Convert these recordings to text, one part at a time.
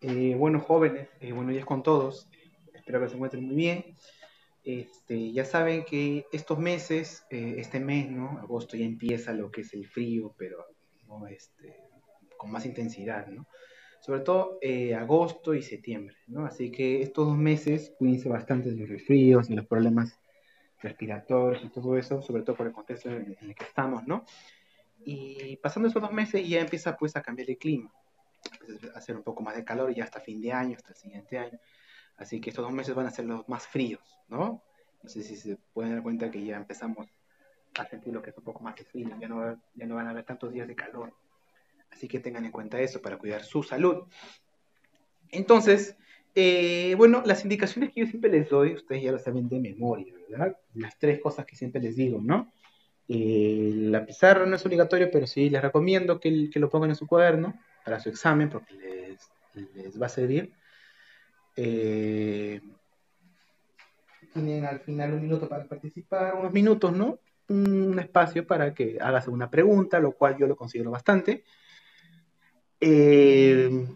Eh, bueno, jóvenes, eh, buenos días con todos. Espero que se encuentren muy bien. Este, ya saben que estos meses, eh, este mes, ¿no? Agosto ya empieza lo que es el frío, pero ¿no? este, con más intensidad, ¿no? Sobre todo eh, agosto y septiembre, ¿no? Así que estos dos meses cuídense bastante de los resfríos y los problemas respiratorios y todo eso, sobre todo por el contexto en el que estamos, ¿no? Y pasando esos dos meses ya empieza pues a cambiar el clima, hacer un poco más de calor ya hasta fin de año, hasta el siguiente año. Así que estos dos meses van a ser los más fríos, ¿no? No sé si se pueden dar cuenta que ya empezamos a sentir lo que es un poco más de frío, ya no, ya no van a haber tantos días de calor. Así que tengan en cuenta eso para cuidar su salud. Entonces, eh, bueno, las indicaciones que yo siempre les doy, ustedes ya lo saben de memoria, ¿verdad? Las tres cosas que siempre les digo, ¿no? Eh, la pizarra no es obligatorio, pero sí les recomiendo que, lo pongan en su cuaderno para su examen porque les, les va a servir. Eh, tienen al final un minuto para participar, unos minutos, ¿no? Un espacio para que hagas una pregunta, lo cual yo lo considero bastante. Eh,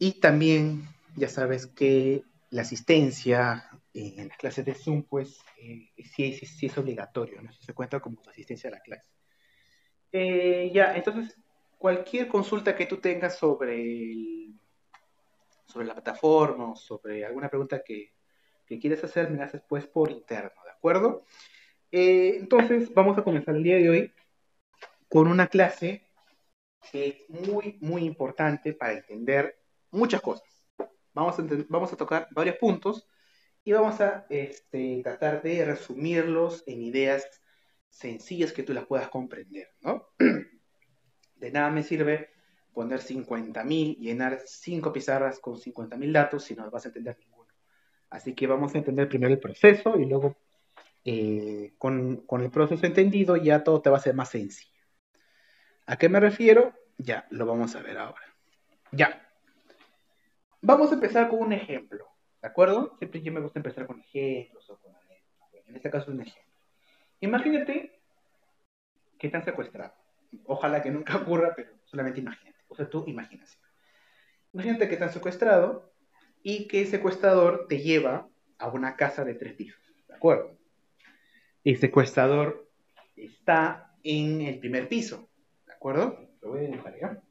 y también, ya sabes que la asistencia en las clases de Zoom, pues eh, sí, sí, sí, es obligatorio, ¿no? Se cuenta como asistencia a la clase. Eh, ya, entonces, cualquier consulta que tú tengas sobre, sobre la plataforma o sobre alguna pregunta que, que quieres hacer, me la haces pues por interno, ¿de acuerdo? Eh, entonces, vamos a comenzar el día de hoy con una clase que es muy, muy importante para entender muchas cosas. Vamos a, vamos a tocar varios puntos y vamos a este, tratar de resumirlos en ideas sencillas que tú las puedas comprender, ¿no? De nada me sirve poner 50.000, llenar 5 pizarras con 50.000 datos si no vas a entender ninguno. Así que vamos a entender primero el proceso y luego eh, con, con el proceso entendido ya todo te va a ser más sencillo. ¿A qué me refiero? Ya, lo vamos a ver ahora. Ya. Vamos a empezar con un ejemplo, ¿de acuerdo? Siempre yo me gusta empezar con ejemplos o con En este caso, un ejemplo. Imagínate que están secuestrados. Ojalá que nunca ocurra, pero solamente imagínate. O sea, tú imaginas. Imagínate que están secuestrados y que el secuestrador te lleva a una casa de tres pisos, ¿de acuerdo? El secuestrador está en el primer piso, ¿de acuerdo? Lo voy a dibujar, ¿ya?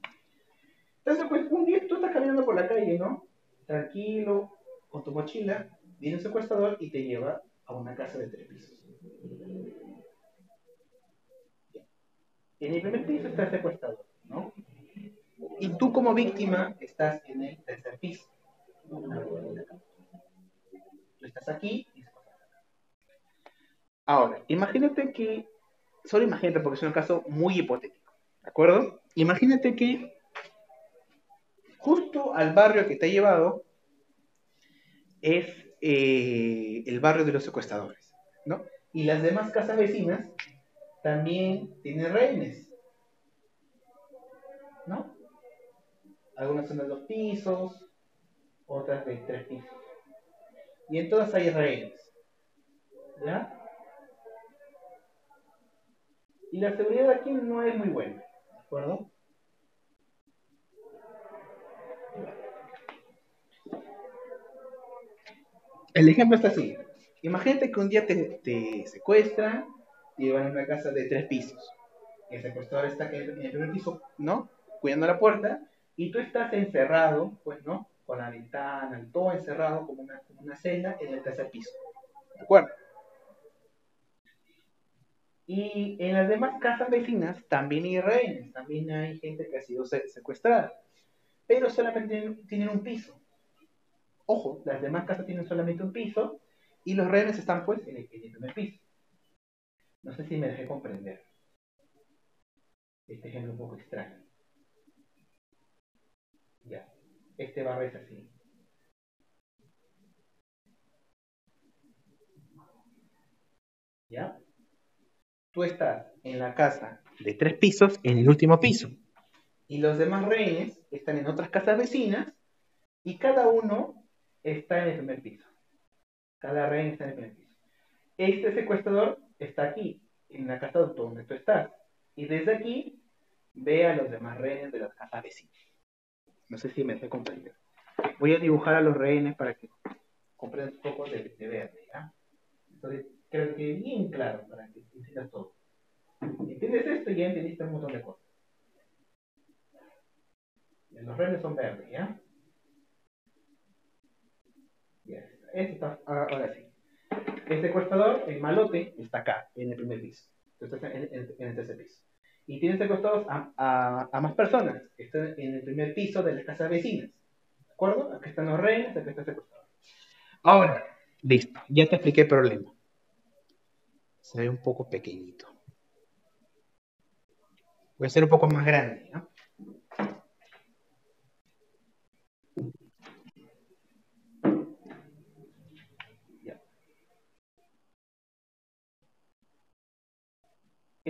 Entonces, pues, un día tú estás caminando por la calle, ¿no? Tranquilo, con tu mochila, viene un secuestrador y te lleva a una casa de tres pisos. En el primer piso está el secuestrador, ¿no? Y tú como víctima estás en el tercer piso. Tú estás aquí y. Ahora, imagínate que, solo imagínate porque es un caso muy hipotético, ¿de acuerdo? Imagínate que justo al barrio que te ha llevado es eh, el barrio de los secuestradores, ¿no? Y las demás casas vecinas también tienen rehenes, ¿no? Algunas son de dos pisos, otras de tres pisos. Y en todas hay rehenes, ¿ya? Y la seguridad aquí no es muy buena, ¿de acuerdo? El ejemplo está así. Imagínate que un día te, te secuestran llevan una casa de tres pisos. El secuestrador está en el primer piso, ¿no? Cuidando la puerta y tú estás encerrado, pues, ¿no? Con la ventana, todo encerrado como una, una celda en el tercer piso. ¿De acuerdo? Y en las demás casas vecinas también hay rehenes, también hay gente que ha sido secuestrada, pero solamente tienen un piso. Ojo, las demás casas tienen solamente un piso y los rehenes están pues en el, en el primer piso. No sé si me dejé comprender. Este ejemplo un poco extraño. Ya. Este barrio es así. ¿Ya? Tú estás en la casa de tres pisos en el último piso. Y los demás rehenes están en otras casas vecinas y cada uno está en el primer piso. Cada rehén está en el primer piso. Este secuestrador está aquí, en la casa donde tú estás. Y desde aquí ve a los demás rehenes de las casas vecinas. No sé si me hace comprender. Voy a dibujar a los rehenes para que comprendan un poco de, verde, ¿ya? Entonces, creo que bien claro para que entiendas todo. ¿Entiendes esto? Ya entendiste un montón de cosas. Los rehenes son verdes, ¿ya? Ya, está, ahora sí. El secuestrador, el malote, está acá, en el primer piso. Entonces, en, en, el tercer piso. Y tienen secuestrados a, a, más personas. Están en el primer piso de las casas vecinas. ¿De acuerdo? Acá están los rehenes, acá está el secuestrador. Ahora, listo. Ya te expliqué el problema. Se ve un poco pequeñito. Voy a hacer un poco más grande. ¿no?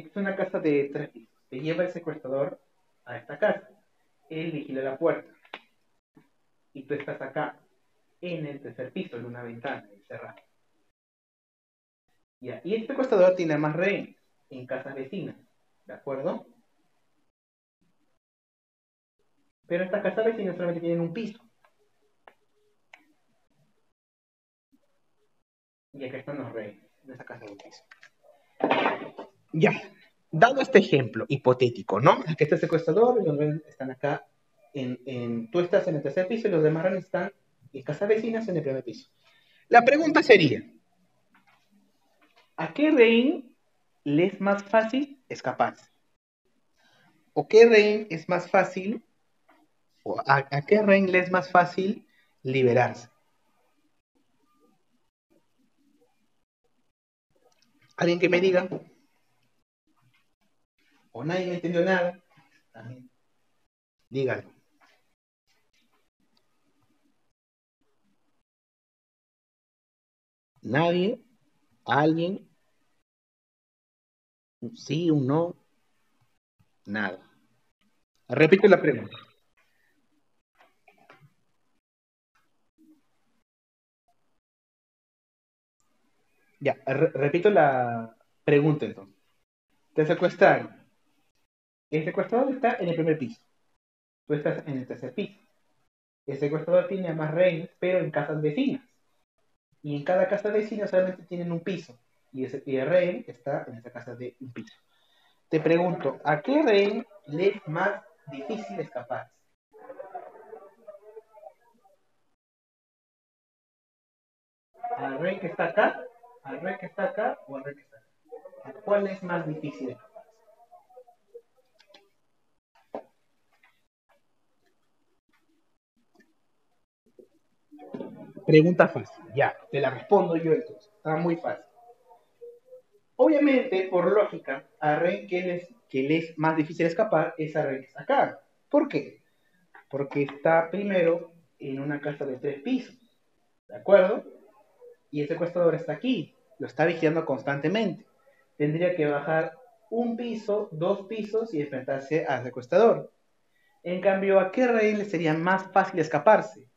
Es una casa de tres pisos. Te lleva el secuestrador a esta casa. Él vigila la puerta. Y tú estás acá, en el tercer piso, en una ventana encerrada. Ya. Y el secuestrador tiene más rehenes en casas vecinas. ¿De acuerdo? Pero estas casas vecinas solamente tienen un piso. Y acá están los rehenes, en esa casa de piso. Ya, dado este ejemplo hipotético, ¿no? Que este secuestrador y los rehenes están acá, en, tú estás en el tercer piso y los demás están en casas vecinas en el primer piso. La pregunta sería, ¿a qué rehén le es más fácil escaparse? ¿O qué rehén es más fácil, o a, a qué rehén le es más fácil liberarse? ¿Alguien que me diga? O nadie entendió nada, dígalo. Nadie, alguien, sí, un no, nada. Repito la pregunta. Ya, repito la pregunta entonces. Te secuestraron el secuestrador está en el primer piso. Tú estás en el tercer piso. El secuestrador tiene más rehenes, pero en casas vecinas. Y en cada casa vecina solamente tienen un piso. Y, ese, el rehén está en esa casa de un piso. Te pregunto, ¿a qué rehén le es más difícil escapar? ¿Al rehén que está acá? ¿Al rehén que está acá? ¿O al rehén que está acá? ¿Cuál es más difícil escapar? Pregunta fácil, ya, te la respondo yo entonces. Está muy fácil. Obviamente, por lógica, a Rey que le, es, que es más difícil escapar es a Rey que está acá. ¿Por qué? Porque está primero en una casa de tres pisos. ¿De acuerdo? Y el secuestrador está aquí. Lo está vigilando constantemente. Tendría que bajar un piso, dos pisos y enfrentarse al secuestrador. En cambio, ¿a qué rey le sería más fácil escaparse?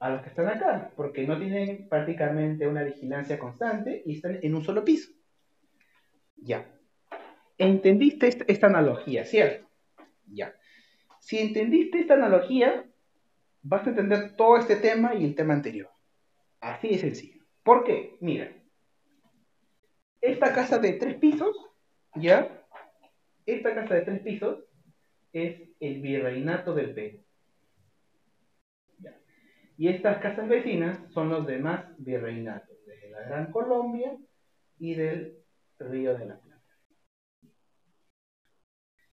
A los que están acá, porque no tienen prácticamente una vigilancia constante y están en un solo piso. Ya. ¿Entendiste esta, analogía, cierto? Ya. Si entendiste esta analogía, vas a entender todo este tema y el tema anterior. Así de sencillo. ¿Por qué? Mira. Esta casa de tres pisos, ¿ya? Esta casa de tres pisos es el virreinato del Perú. Y estas casas vecinas son los demás virreinatos de la Gran Colombia y del Río de la Plata.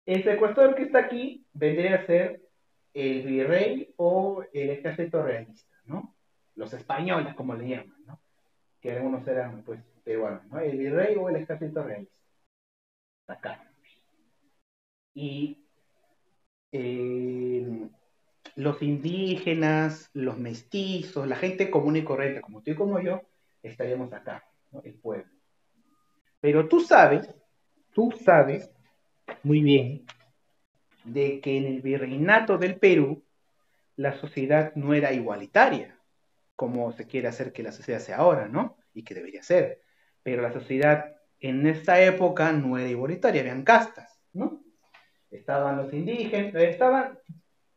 El secuestrador que está aquí vendría a ser el virrey o el ejército realista, ¿no? Los españoles, como le llaman, ¿no? Que algunos eran, pues, peruanos, ¿no? El virrey o el ejército realista. Acá. Y eh, los indígenas, los mestizos, la gente común y corriente, como tú y como yo, estaríamos acá, el pueblo. Pero tú sabes, tú sabes muy bien de que en el virreinato del Perú la sociedad no era igualitaria, como se quiere hacer que la sociedad sea ahora, ¿no? Y que debería ser. Pero la sociedad en esa época no era igualitaria, habían castas, ¿no? Estaban los indígenas, estaban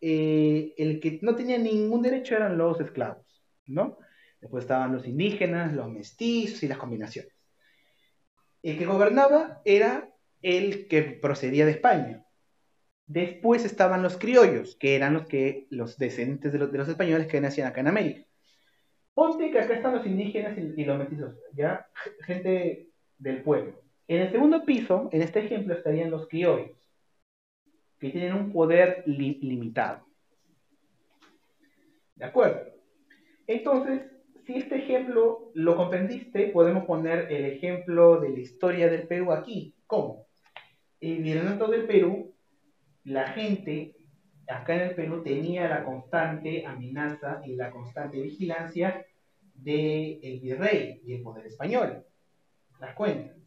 eh, el que no tenía ningún derecho eran los esclavos, ¿no? Después estaban los indígenas, los mestizos y las combinaciones. El que gobernaba era el que procedía de España. Después estaban los criollos, que eran los que los descendientes de los, españoles que nacían acá en América. Ponte que acá están los indígenas y, los mestizos, ¿ya? Gente del pueblo. En el segundo piso, en este ejemplo, estarían los criollos, que tienen un poder limitado. ¿De acuerdo? Entonces, si este ejemplo lo comprendiste, podemos poner el ejemplo de la historia del Perú aquí. ¿Cómo? En el virreinato del Perú, la gente acá en el Perú tenía la constante amenaza y la constante vigilancia del virrey y el poder español. ¿Las cuentas?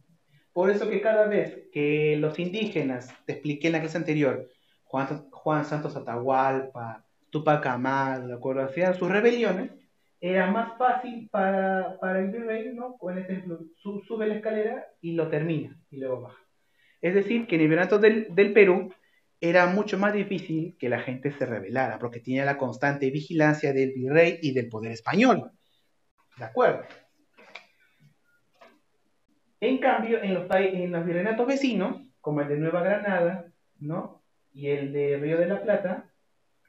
Por eso que cada vez que los indígenas, te expliqué en la clase anterior, Juan, Santos Atahualpa, Tupac Amaru, ¿de acuerdo? Hacían sus rebeliones, era más fácil para, para el virrey, ¿no? Con este sube la escalera y lo termina, y luego baja. Es decir, que en el virreinato del Perú, era mucho más difícil que la gente se rebelara, porque tenía la constante vigilancia del virrey y del poder español. ¿De acuerdo? En cambio, en los, en los virreinatos vecinos, como el de Nueva Granada, ¿no? Y el de Río de la Plata,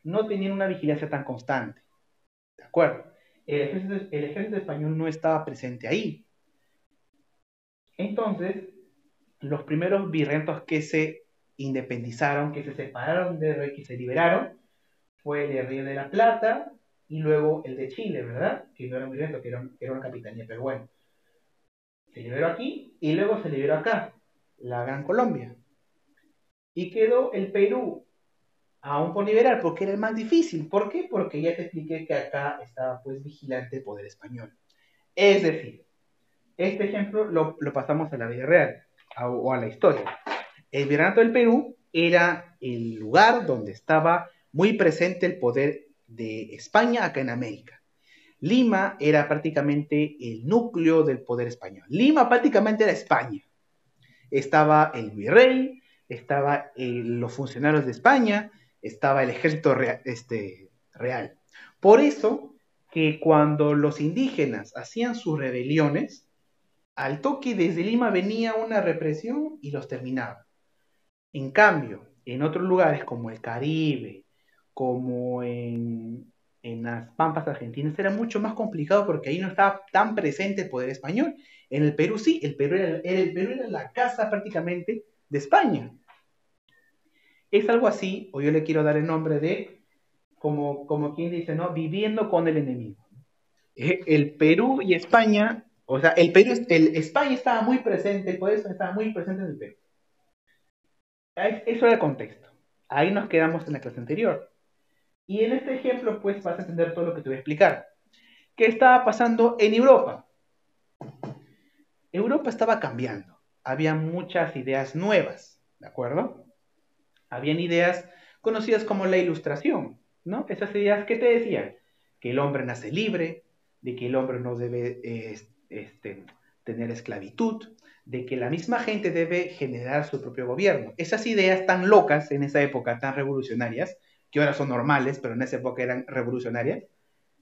no tenían una vigilancia tan constante. ¿De acuerdo? El ejército, español no estaba presente ahí. Entonces, los primeros virreinos que se independizaron, que se separaron de rey, que se liberaron, fue el de Río de la Plata y luego el de Chile, ¿verdad? Que no era un virreinato, que era, una capitanía, pero bueno. Se liberó aquí y luego se liberó acá, la Gran Colombia. Y quedó el Perú aún por liberar, porque era el más difícil. ¿Por qué? Porque ya te expliqué que acá estaba pues vigilante el poder español. Es decir, este ejemplo lo, pasamos a la vida real o a la historia. El Virreinato del Perú era el lugar donde estaba muy presente el poder de España acá en América. Lima era prácticamente el núcleo del poder español. Lima prácticamente era España. Estaba el virrey, estaba los funcionarios de España, estaba el ejército real, este, real. Por eso que cuando los indígenas hacían sus rebeliones, al toque desde Lima venía una represión y los terminaba. En cambio, en otros lugares como el Caribe, como en, las Pampas Argentinas, era mucho más complicado porque ahí no estaba tan presente el poder español. En el Perú sí, el Perú era, el Perú era la casa prácticamente de España. Es algo así, o yo le quiero dar el nombre de, como, como quien dice, ¿no? Viviendo con el enemigo. Eh, el Perú y España, o sea, el Perú, el, España estaba muy presente, el poder estaba muy presente en el Perú. Eso era el contexto. Ahí nos quedamos en la clase anterior. Y en este ejemplo, pues vas a entender todo lo que te voy a explicar. ¿Qué estaba pasando en Europa? Europa estaba cambiando. Había muchas ideas nuevas, ¿de acuerdo? Habían ideas conocidas como la ilustración, ¿no? Esas ideas que te decían que el hombre nace libre, de que el hombre no debe este, tener esclavitud, de que la misma gente debe generar su propio gobierno. Esas ideas tan locas en esa época, tan revolucionarias, que ahora son normales, pero en esa época eran revolucionarias,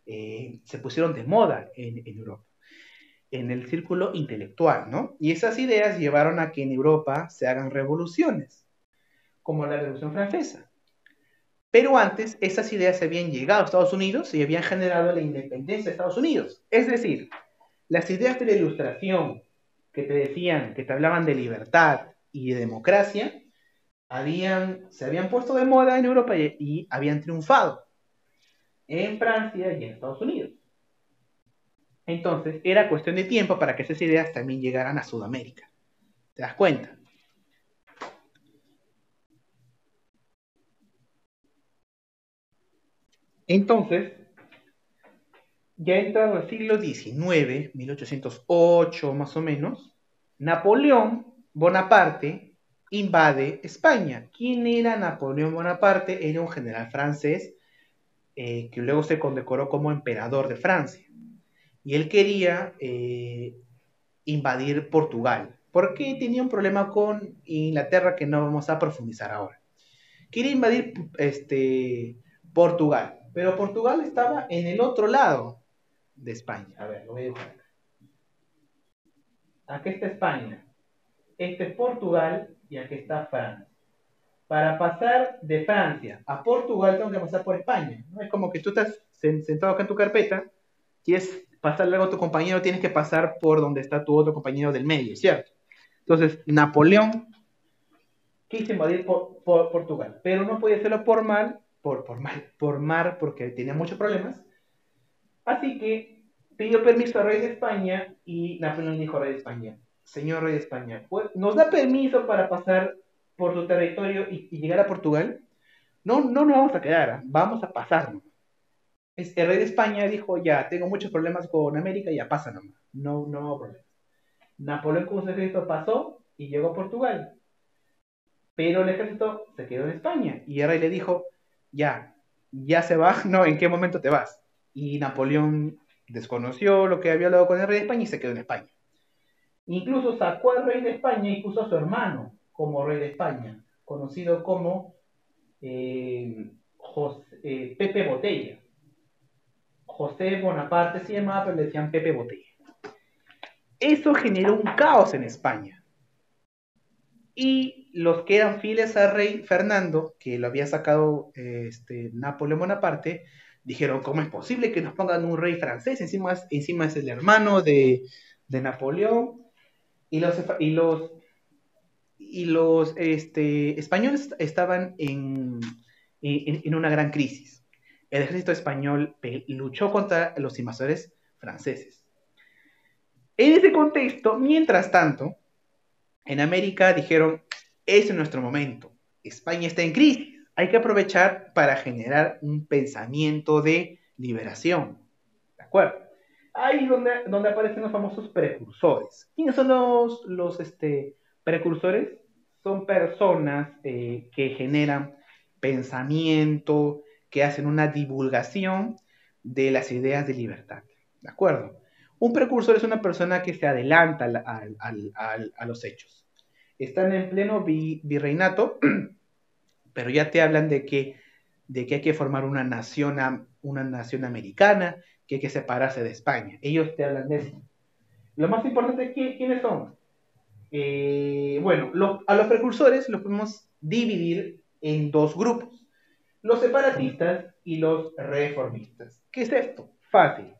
eh, se pusieron de moda en, Europa, en el círculo intelectual, ¿no? Y esas ideas llevaron a que en Europa se hagan revoluciones, como la Revolución Francesa. Pero antes, esas ideas habían llegado a Estados Unidos y habían generado la independencia de Estados Unidos. Es decir, las ideas de la ilustración, que te decían, que te hablaban de libertad y de democracia, habían, se habían puesto de moda en Europa y, habían triunfado en Francia y en Estados Unidos. Entonces, era cuestión de tiempo para que esas ideas también llegaran a Sudamérica. ¿Te das cuenta? Entonces, ya entrado al siglo XIX, 1808 más o menos, Napoleón Bonaparte invade España. ¿Quién era Napoleón Bonaparte? Era un general francés eh, que luego se condecoró como emperador de Francia. Y él quería eh, invadir Portugal. porque tenía un problema con Inglaterra que no vamos a profundizar ahora? Quería invadir este, Portugal. Pero Portugal estaba en el otro lado de España. A ver, lo voy a acá. Aquí está España. Este es Portugal y aquí está Francia. Para pasar de Francia a Portugal tengo que pasar por España. ¿no? Es como que tú estás sentado acá en tu carpeta, quieres pasarle algo a tu compañero, tienes que pasar por donde está tu otro compañero del medio, ¿cierto? Entonces, Napoleón quiso invadir por, Portugal, pero no podía hacerlo por mal, por, por, mal, por mar, porque tenía muchos problemas. Así que pidió permiso al rey de España y Napoleón dijo rey de España, señor rey de España, pues, ¿nos da permiso para pasar por tu territorio y, llegar a Portugal? No, no nos vamos a quedar, ¿ah? vamos a pasarnos. El rey de España dijo, ya, tengo muchos problemas con América, ya pasa nomás, no, no problema. Napoleón con su ejército pasó y llegó a Portugal. Pero el ejército se quedó en España y el rey le dijo, ya, ya se va, no, ¿en qué momento te vas? Y Napoleón desconoció lo que había hablado con el rey de España y se quedó en España. Incluso sacó al rey de España y puso a su hermano como rey de España, conocido como eh, eh, Pepe Botella. José Bonaparte se llamaba, pero le decían Pepe Botella. Eso generó un caos en España. Y los que eran fieles al rey Fernando, que lo había sacado este, Napoleón Bonaparte, dijeron, ¿cómo es posible que nos pongan un rey francés? Encima encima es el hermano de, Napoleón. Y los, este, españoles estaban en, en, una gran crisis. El ejército español luchó contra los invasores franceses. En ese contexto, mientras tanto, en América dijeron, es nuestro momento. España está en crisis hay que aprovechar para generar un pensamiento de liberación. ¿De acuerdo? Ahí donde, donde aparecen los famosos precursores. ¿Quiénes son los, los este, precursores? Son personas eh, que generan pensamiento, que hacen una divulgación de las ideas de libertad. ¿De acuerdo? Un precursor es una persona que se adelanta a los hechos. Están en pleno virreinato pero ya te hablan de que, de que hay que formar una nación, una nación americana, que hay que separarse de España. Ellos te hablan de eso. Lo más importante es quiénes son. Eh, bueno, a los precursores los podemos dividir en dos grupos, los separatistas y los reformistas. ¿Qué es esto? Fácil.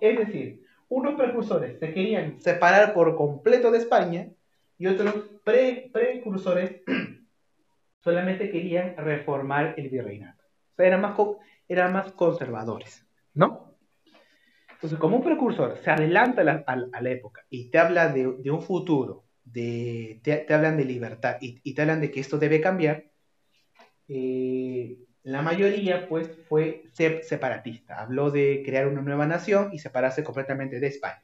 Es decir, unos precursores se querían separar por completo de España y otros precursores solamente querían reformar el virreinato. O sea, eran más, eran más conservadores, ¿no? Entonces, como un precursor se adelanta a la, época y te habla de, un futuro, de, te, hablan de libertad y, te hablan de que esto debe cambiar, eh, la mayoría pues fue separatista. Habló de crear una nueva nación y separarse completamente de España.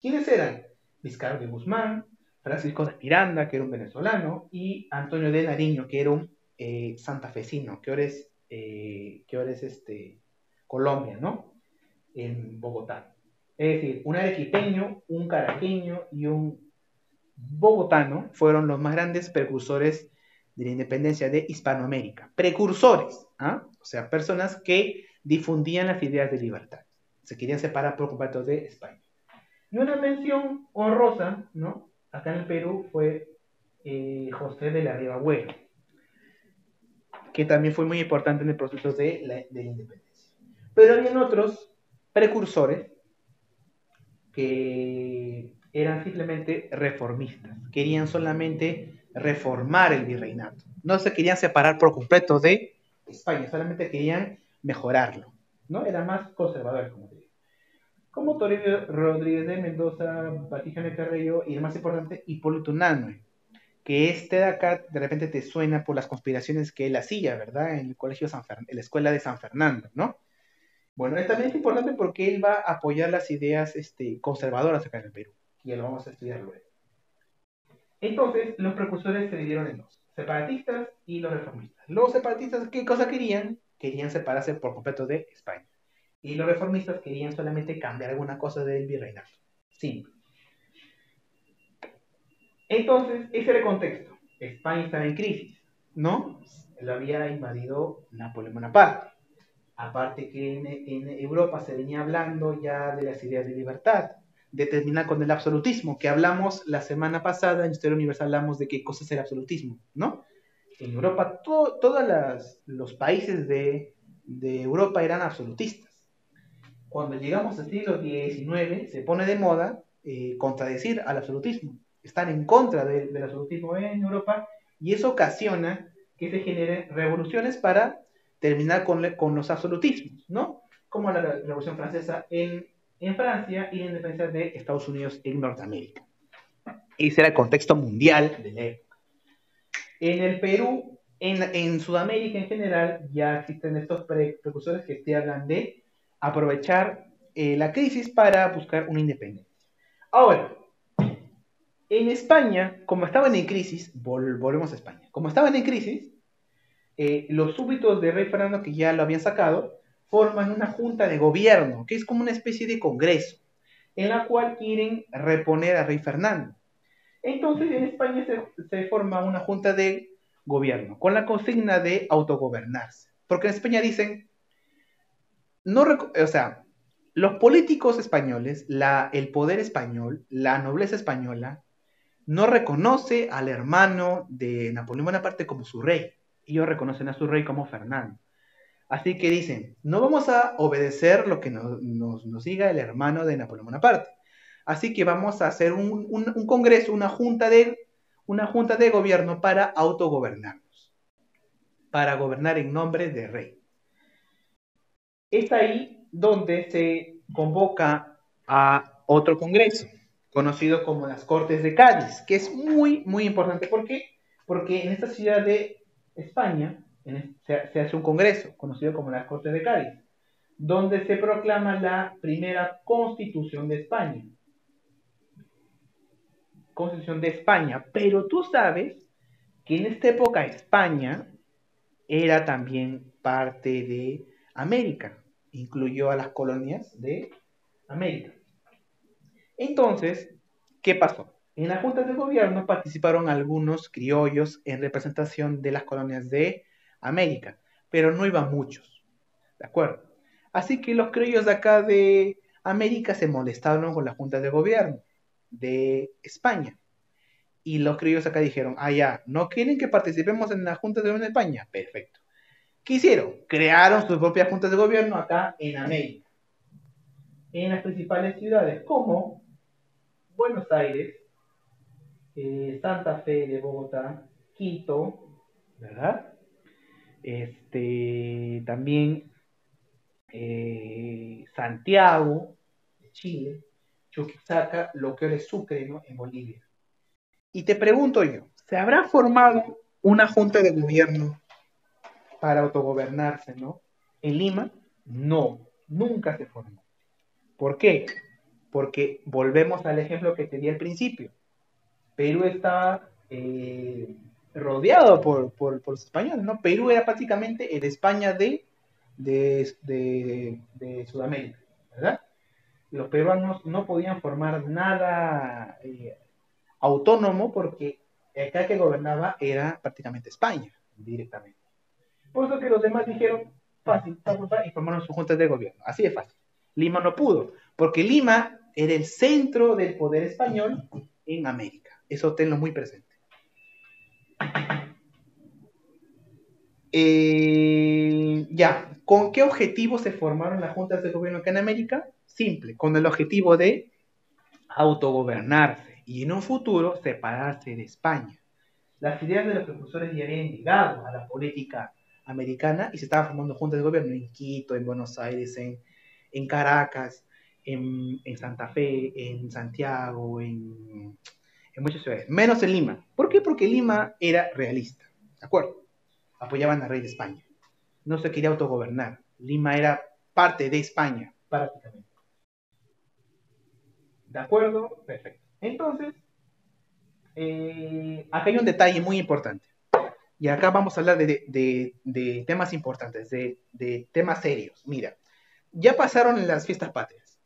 ¿Quiénes eran? Vizcarro de Guzmán, Francisco de Miranda, que era un venezolano, y Antonio de Nariño, que era un eh, santafesino, que ahora es, eh, que ahora es este, Colombia, ¿no? En Bogotá. Es decir, un arequipeño, un caraqueño y un bogotano fueron los más grandes precursores de la independencia de Hispanoamérica. Precursores, ¿ah? o sea, personas que difundían las ideas de libertad. Se querían separar por completo de España. Y una mención honrosa, ¿no? acá en el Perú fue eh, José de la Riva Agüero, que también fue muy importante en el proceso de la, independencia. Pero había otros precursores que eran simplemente reformistas, querían solamente reformar el virreinato, no se querían separar por completo de España, solamente querían mejorarlo, ¿no? Era más conservador, como te como Toribio Rodríguez de Mendoza, de Carrillo y el más importante, Hipólito Unanue, que este de acá de repente te suena por las conspiraciones que él hacía, ¿verdad? En el colegio San en la escuela de San Fernando, ¿no? Bueno, él también es importante porque él va a apoyar las ideas este, conservadoras acá en el Perú, y lo vamos a estudiar luego. Entonces, los precursores se dividieron en dos, separatistas y los reformistas. Los separatistas, ¿qué cosa querían? Querían separarse por completo de España y los reformistas querían solamente cambiar alguna cosa del virreinato. Simple. Entonces, ese era el contexto. España estaba en crisis, ¿no? Lo había invadido Napoleón Bonaparte. Aparte que en, Europa se venía hablando ya de las ideas de libertad, de terminar con el absolutismo, que hablamos la semana pasada en Historia Universal, hablamos de qué cosa es el absolutismo, ¿no? En Europa, todos los países de, de Europa eran absolutistas. Cuando llegamos al siglo XIX, se pone de moda eh, contradecir al absolutismo. Están en contra del absolutismo en Europa y eso ocasiona que se generen revoluciones para terminar con, con los absolutismos, ¿no? Como la Revolución Francesa en, en Francia y la independencia de Estados Unidos en Norteamérica. Ese era el contexto mundial de la época. En el Perú, en, en Sudamérica en general, ya existen estos precursores que te hablan de aprovechar eh, la crisis para buscar una independencia. Ahora, en España, como estaban en crisis, volvemos a España, como estaban en crisis, eh, los súbitos de Rey Fernando, que ya lo habían sacado, forman una junta de gobierno, que es como una especie de congreso, en la cual quieren reponer a Rey Fernando. Entonces, en España se, forma una junta de gobierno, con la consigna de autogobernarse. Porque en España dicen, no, o sea, los políticos españoles, el poder español, la nobleza española, no reconoce al hermano de Napoleón Bonaparte como su rey. Ellos reconocen a su rey como Fernando. Así que dicen, no vamos a obedecer lo que nos, nos, diga el hermano de Napoleón Bonaparte. Así que vamos a hacer un, un, congreso, una junta, de, una junta de gobierno para autogobernarnos, para gobernar en nombre del rey. Es ahí donde se convoca a otro congreso, conocido como las Cortes de Cádiz, que es muy, muy importante. ¿Por qué? Porque en esta ciudad de España se, hace un congreso, conocido como las Cortes de Cádiz, donde se proclama la primera constitución de España. Constitución de España. Pero tú sabes que en esta época España era también parte de América, incluyó a las colonias de América. Entonces, ¿qué pasó? En la Junta de Gobierno participaron algunos criollos en representación de las colonias de América, pero no iban muchos, ¿de acuerdo? Así que los criollos de acá de América se molestaron con la Junta de Gobierno de España. Y los criollos acá dijeron, ah, ya, ¿no quieren que participemos en la Junta de Gobierno de España? Perfecto. ¿Qué hicieron? Crearon sus propias juntas de gobierno acá en América. En las principales ciudades como Buenos Aires, eh, Santa Fe de Bogotá, Quito, ¿verdad? Este, también eh, Santiago de Chile, Chuquisaca, lo que Sucre, ¿no? En Bolivia. Y te pregunto yo, ¿se habrá formado una junta de gobierno para autogobernarse, ¿no? En Lima, no, nunca se formó. ¿Por qué? Porque volvemos al ejemplo que te di al principio. Perú estaba eh, rodeado por, los españoles, ¿no? Perú era prácticamente el España de, de, Sudamérica, ¿verdad? Los peruanos no podían formar nada eh, autónomo porque acá que gobernaba era prácticamente España, directamente. Por eso que los demás dijeron, fácil, y formaron su junta de gobierno. Así de fácil. Lima no pudo, porque Lima era el centro del poder español en América. Eso tenlo muy presente. Eh, ya, ¿con qué objetivo se formaron las juntas de gobierno acá en América? Simple, con el objetivo de autogobernarse y en un futuro separarse de España. Las ideas de los profesores ya habían llegado a la política americana y se estaban formando juntas de gobierno en Quito, en Buenos Aires, en, Caracas, en, Santa Fe, en Santiago, en, en muchas ciudades, menos en Lima. ¿Por qué? Porque Lima era realista, ¿de acuerdo? Apoyaban al rey de España. No se quería autogobernar. Lima era parte de España, prácticamente. ¿De acuerdo? Perfecto. Entonces, eh, acá hay un detalle muy importante. Y acá vamos a hablar de, temas importantes, de, temas serios. Mira, ya pasaron las fiestas patrias.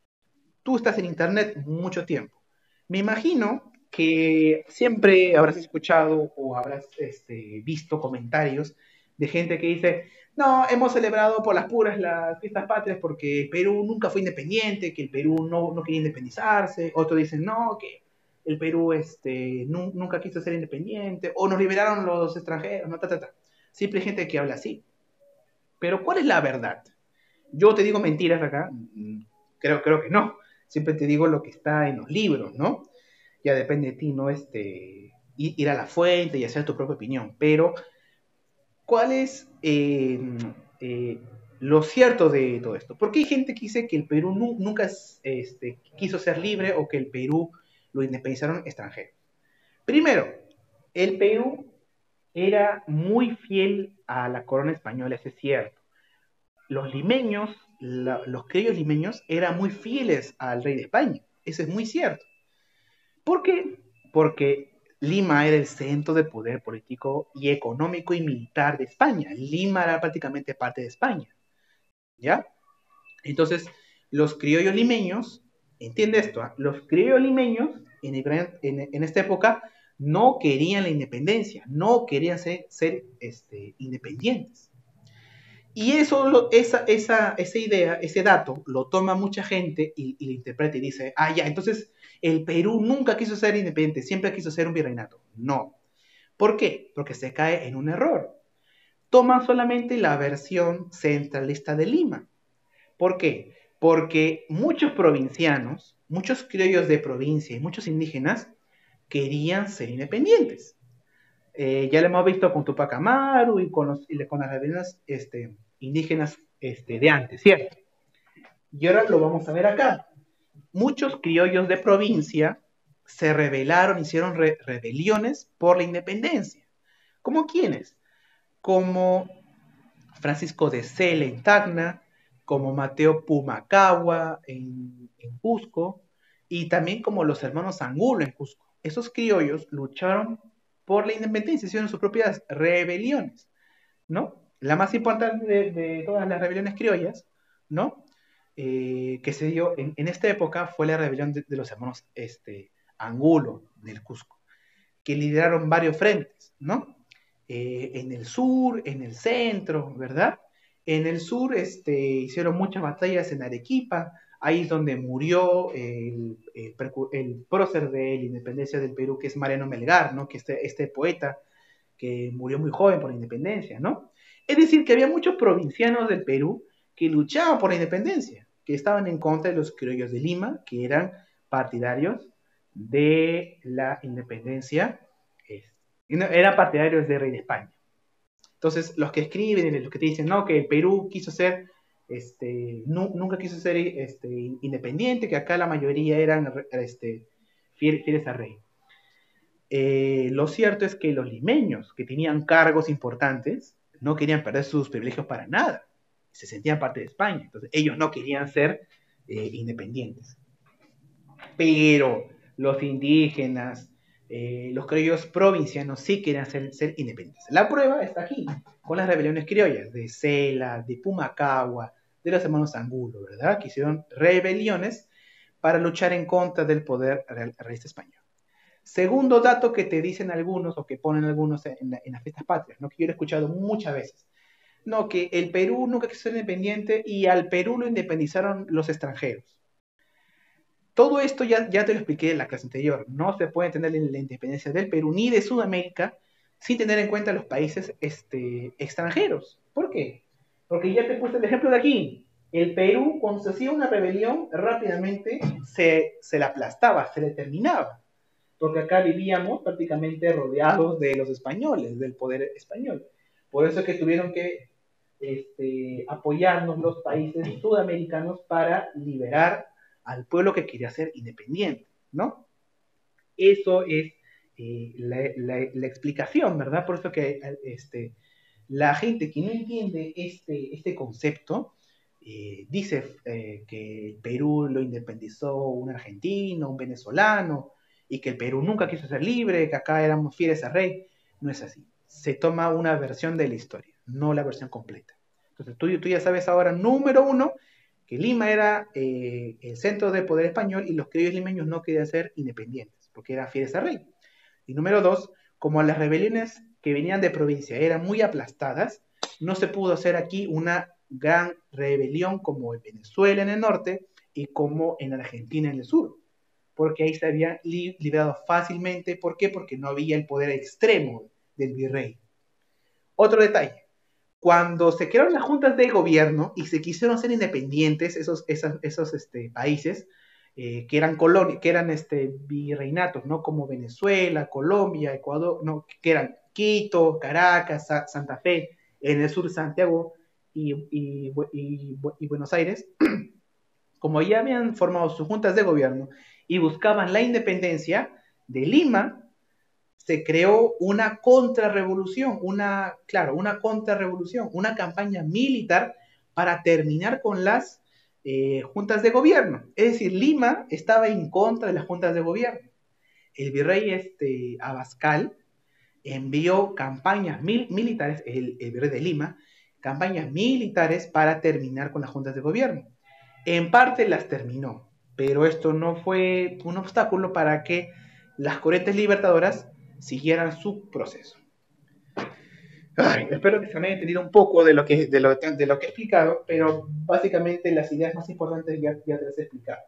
Tú estás en internet mucho tiempo. Me imagino que siempre habrás escuchado o habrás este, visto comentarios de gente que dice, no, hemos celebrado por las puras las fiestas patrias porque Perú nunca fue independiente, que el Perú no, no quería independizarse. Otros dicen, no, que el Perú este, nunca quiso ser independiente, o nos liberaron los extranjeros, no, ta, ta, ta. Siempre hay gente que habla así. Pero ¿cuál es la verdad? Yo te digo mentiras acá, mm, creo, creo que no. Siempre te digo lo que está en los libros, ¿no? Ya depende de ti, ¿no? Este, ir a la fuente y hacer tu propia opinión. Pero, ¿cuál es eh, eh, lo cierto de todo esto? Porque hay gente que dice que el Perú nunca este, quiso ser libre o que el Perú lo independizaron extranjeros. Primero, el Perú era muy fiel a la corona española, eso es cierto. Los limeños, los criollos limeños, eran muy fieles al rey de España, eso es muy cierto. ¿Por qué? Porque Lima era el centro de poder político y económico y militar de España. Lima era prácticamente parte de España. ¿Ya? Entonces, los criollos limeños entiende esto, ¿ah? los criollos limeños en, esta época no querían la independencia, no querían ser, este, independientes. Y eso, esa, esa, idea, ese dato, lo toma mucha gente y, y, lo interpreta y dice, ah, ya, entonces el Perú nunca quiso ser independiente, siempre quiso ser un virreinato. No. ¿Por qué? Porque se cae en un error. Toma solamente la versión centralista de Lima. ¿Por qué? porque muchos provincianos, muchos criollos de provincia y muchos indígenas querían ser independientes. Eh, ya lo hemos visto con Tupac Amaru y con, con las rebeliones este, indígenas este, de antes, ¿cierto? Y ahora lo vamos a ver acá. Muchos criollos de provincia se rebelaron, hicieron rebeliones por la independencia. ¿Como quiénes? Como Francisco de Sela en Tacna, como Mateo Pumacagua en, Cusco, y también como los hermanos Angulo en Cusco. Esos criollos lucharon por la independencia, hicieron sus propias rebeliones, ¿no? La más importante de, todas las rebeliones criollas, ¿no? Eh, que se dio en, esta época fue la rebelión de, los hermanos este, Angulo del Cusco, que lideraron varios frentes, ¿no? Eh, en el sur, en el centro, ¿verdad? En el sur este, hicieron muchas batallas en Arequipa, ahí es donde murió el, prócer de la independencia del Perú, que es Mariano Melgar, ¿no? que este, este poeta que murió muy joven por la independencia. ¿no? Es decir, que había muchos provincianos del Perú que luchaban por la independencia, que estaban en contra de los criollos de Lima, que eran partidarios de la independencia, eran partidarios del rey de España. Entonces, los que escriben, los que te dicen, no, que el Perú quiso ser, este, nunca quiso ser este, independiente, que acá la mayoría eran este, fieles al rey. Eh, lo cierto es que los limeños, que tenían cargos importantes, no querían perder sus privilegios para nada. Se sentían parte de España. Entonces, ellos no querían ser eh, independientes. Pero los indígenas, eh, los criollos provincianos sí querían ser, independientes. La prueba está aquí, con las rebeliones criollas de Cela, de Pumacagua, de los hermanos Angulo, ¿verdad? Que hicieron rebeliones para luchar en contra del poder realista español. Segundo dato que te dicen algunos o que ponen algunos en, las fiestas patrias, ¿no? que yo lo he escuchado muchas veces, no, que el Perú nunca quiso ser independiente y al Perú lo independizaron los extranjeros. Todo esto ya, ya te lo expliqué en la clase anterior. No se puede entender la independencia del Perú ni de Sudamérica sin tener en cuenta los países este, extranjeros. ¿Por qué? Porque ya te puse el ejemplo de aquí. El Perú, cuando se hacía una rebelión, rápidamente se, se la aplastaba, se le terminaba. Porque acá vivíamos prácticamente rodeados de los españoles, del poder español. Por eso es que tuvieron que este, apoyarnos los países sudamericanos para liberar al pueblo que quería ser independiente, ¿no? Eso es eh, la, explicación, ¿verdad? Por eso que este, la gente que no entiende este, este concepto eh, dice eh, que Perú lo independizó un argentino, un venezolano, y que el Perú nunca quiso ser libre, que acá éramos fieles al rey. No es así. Se toma una versión de la historia, no la versión completa. Entonces tú, tú ya sabes ahora, número uno, que Lima era eh, el centro del poder español y los criollos limeños no querían ser independientes, porque eran fieles al rey. Y número dos, como las rebeliones que venían de provincia eran muy aplastadas, no se pudo hacer aquí una gran rebelión como en Venezuela en el norte y como en Argentina en el sur, porque ahí se había liberado fácilmente. ¿Por qué? Porque no había el poder extremo del virrey. Otro detalle, cuando se crearon las juntas de gobierno y se quisieron ser independientes esos, esos, este, países, eh, que eran colonias, que eran este, virreinatos, ¿no? Como Venezuela, Colombia, Ecuador, ¿no? Que eran Quito, Caracas, Santa Fe, en el sur Santiago y, Buenos Aires, como ya habían formado sus juntas de gobierno y buscaban la independencia de Lima, se creó una contrarrevolución, una, claro, una contrarrevolución, una campaña militar para terminar con las eh, juntas de gobierno. Es decir, Lima estaba en contra de las juntas de gobierno. El virrey este, Abascal envió campañas militares, el, el virrey de Lima, campañas militares para terminar con las juntas de gobierno. En parte las terminó, pero esto no fue un obstáculo para que las corrientes libertadoras siguieran su proceso. Espero que se haya entendido un poco de lo, que, de, lo, de lo que he explicado, pero básicamente las ideas más importantes ya, ya te las he explicado.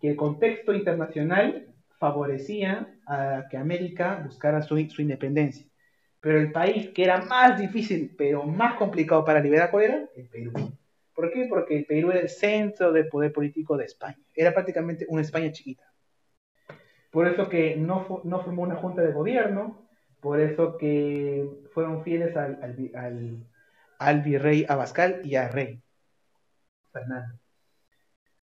Que el contexto internacional favorecía a que América buscara su, su independencia. Pero el país que era más difícil, pero más complicado para liberar, ¿cuál era? El Perú. ¿Por qué? Porque el Perú era el centro del poder político de España. Era prácticamente una España chiquita. Por eso que no, no formó una junta de gobierno, por eso que fueron fieles al, al, al, virrey Abascal y al rey Fernando.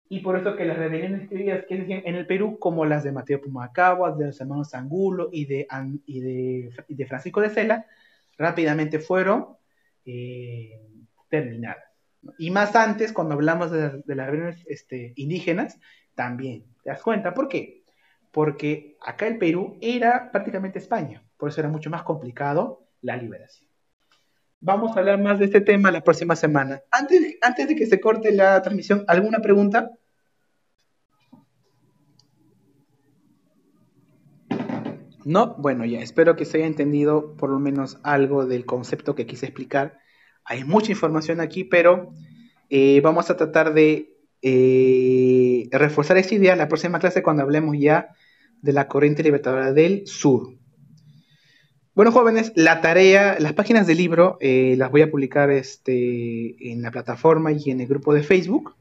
Y por eso que las rebeliones que decían en el Perú, como las de Mateo Pumacagua, de los hermanos Angulo y de, y de, Francisco de Sela, rápidamente fueron eh, terminadas. Y más antes, cuando hablamos de, las rebeliones este, indígenas, también. ¿Te das cuenta? ¿Por qué? porque acá el Perú era prácticamente España, por eso era mucho más complicado la liberación. Vamos a hablar más de este tema la próxima semana. Antes, antes de que se corte la transmisión, ¿alguna pregunta? No, bueno, ya espero que se haya entendido por lo menos algo del concepto que quise explicar. Hay mucha información aquí, pero eh, vamos a tratar de eh, reforzar esta idea en la próxima clase cuando hablemos ya de la corriente libertadora del sur. Bueno, jóvenes, la tarea, las páginas del libro eh, las voy a publicar este, en la plataforma y en el grupo de Facebook.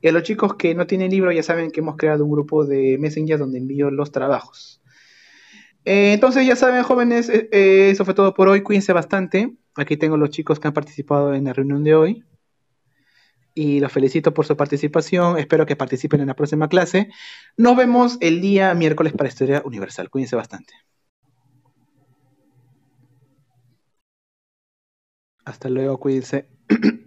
Y a los chicos que no tienen libro ya saben que hemos creado un grupo de Messenger donde envío los trabajos. Eh, entonces ya saben, jóvenes, eh, eso fue todo por hoy. Cuídense bastante. Aquí tengo los chicos que han participado en la reunión de hoy y los felicito por su participación. Espero que participen en la próxima clase. Nos vemos el día miércoles para Historia Universal. Cuídense bastante. Hasta luego, cuídense.